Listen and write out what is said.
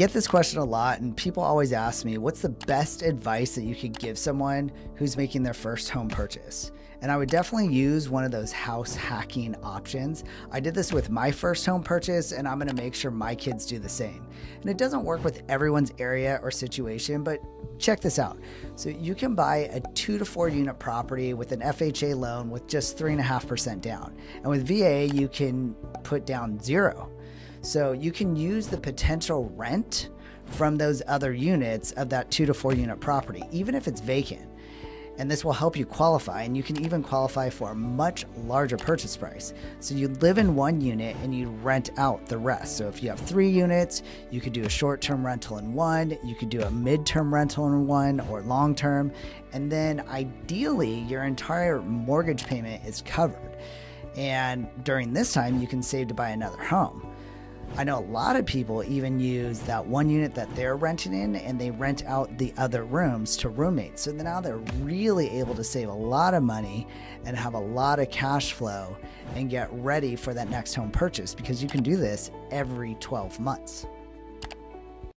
get this question a lot, and people always ask me, what's the best advice that you could give someone who's making their first home purchase? And I would definitely use one of those house hacking options. I did this with my first home purchase, and I'm gonna make sure my kids do the same. And it doesn't work with everyone's area or situation, but check this out. So you can buy a two to four unit property with an FHA loan with just 3.5% down. And with VA, you can put down zero. So you can use the potential rent from those other units of that two to four unit property, even if it's vacant. And this will help you qualify, and you can even qualify for a much larger purchase price. So you live in one unit and you rent out the rest. So if you have three units, you could do a short term rental in one, you could do a mid term rental in one, or long term. And then ideally, your entire mortgage payment is covered. And during this time, you can save to buy another home. I know a lot of people even use that one unit that they're renting in and they rent out the other rooms to roommates. So now they're really able to save a lot of money and have a lot of cash flow and get ready for that next home purchase because you can do this every 12 months.